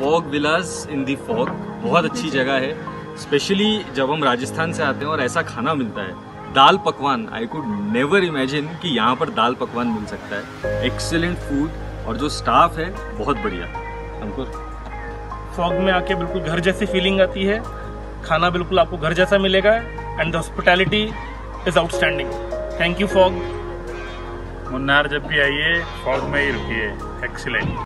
Fog विलास इन दी fog बहुत अच्छी जगह है स्पेशली जब हम राजस्थान से आते हैं और ऐसा खाना मिलता है। दाल पकवान आई कुड नेवर इमेजिन कि यहाँ पर दाल पकवान मिल सकता है। एक्सेलेंट फ़ूड और जो स्टाफ है बहुत बढ़िया। अंकुर? फॉग में आके बिल्कुल घर जैसी फीलिंग आती है। खाना बिल्कुल आपको घर जैसा मिलेगा and the hospitality is outstanding thank you fog Munnar जब भी आइए फॉग में ही रुकिए। एक्सीलेंट